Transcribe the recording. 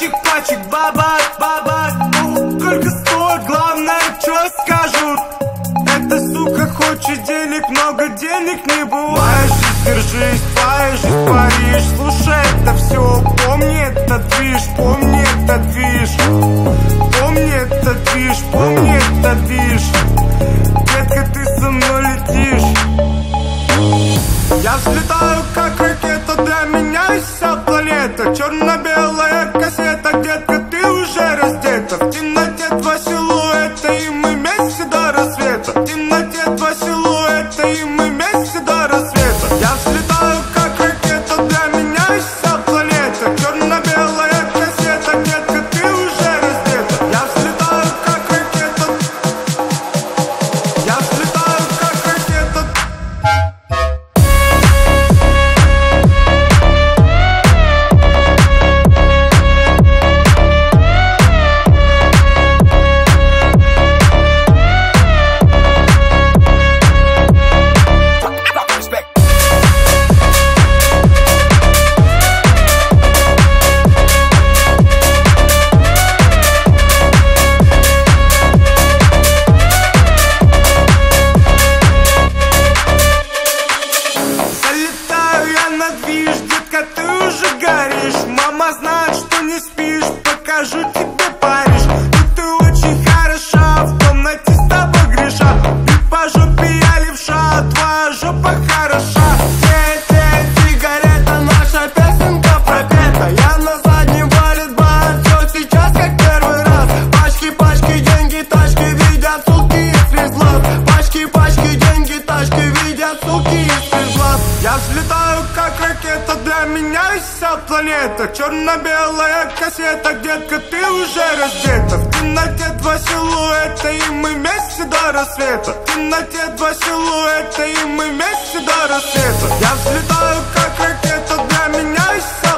тачек, пачек, баба, баба Сколько стоит, главное, что скажут Эта сука хочет денег, много денег не бывает. Держись, жизнь, Париж Слушай это все, помни этот движ, помни этот движ. Помни этот движ, помни этот движ. Детка, ты со мной летишь. Я взлетаю, как ракета, для меня вся планета. Черно-белая движ, детка, ты уже горишь. Мама знает, что не спишь, покажу тебе Париж. Ну ты очень хороша, в комнате с тобой греша. И по жопе я левша, твоя жопа хороша. Те-те, сигарета, наша песенка пропета Я на заднем бар, все сейчас как первый раз. Пачки, пачки, деньги, тачки, видят суки из глаз Пачки, пачки, деньги, тачки, видят суки из глаз Я взлетаю как я меняюсь вся планета Черно-белая кассета, детка, ты уже раздета. В темноте два силуэта, и мы вместе до рассвета. В темноте два силуэта, и мы вместе до рассвета. Я взлетаю, как ракета, для меня вся